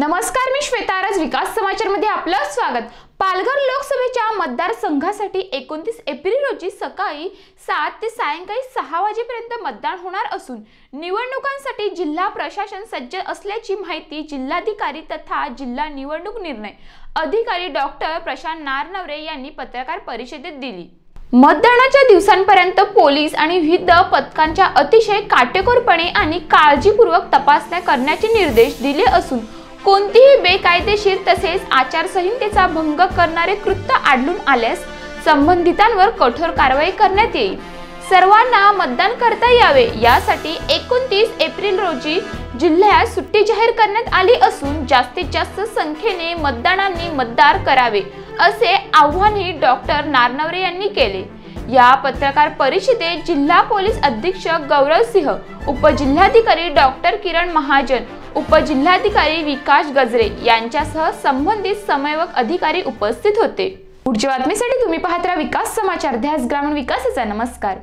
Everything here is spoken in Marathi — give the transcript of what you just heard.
नमस्कार मी श्वेता राज विकास समाचारमध्ये आपलं स्वागत. पालघर लोकसभेच्या मतदारसंघासाठी एकोणतीस एप्रिल रोजी सकाळी सात ते सायंकाळी सहा वाजेपर्यंत मतदान होणार असून निवडणुकांसाठी जिल्हा प्रशासन सज्ज असल्याची माहिती जिल्हाधिकारी तथा जिल्हा निवडणूक निर्णय अधिकारी डॉक्टर प्रशांत नारनवरे यांनी पत्रकार परिषदेत दिली. मतदानाच्या दिवसांपर्यंत पोलीस आणि विविध पथकांच्या अतिशय काटेकोरपणे आणि काळजीपूर्वक तपासण्या करण्याचे निर्देश दिले असून कोणतीही बेकायदेशीर तसेच आचारसंहितेचा भंग करणारे कृत्य आढळून आल्यास संबंधितांवर कठोर कारवाई करण्यात येईल. सर्वांना मतदान करता यावे यासाठी एकोणतीस एप्रिल रोजी जिल्ह्यात सुट्टी जाहीर करण्यात आली असून जास्तीत जास्त संख्येने मतदानांनी मतदार करावे असे आव्हानही डॉक्टर नारनवरे यांनी केले. या पत्रकार परिषदेत जिल्हा पोलीस अधीक्षक गौरव सिंह उपजिल्हाधिकारी डॉक्टर किरण महाजन उपजिल्हाधिकारी विकास गजरे यांच्यासह संबंधित समयवक अधिकारी उपस्थित होते. पुढच्या बातमीसाठी तुम्ही पाहत राहा विकास समाचार ध्यास ग्रामीण विकासाचा नमस्कार.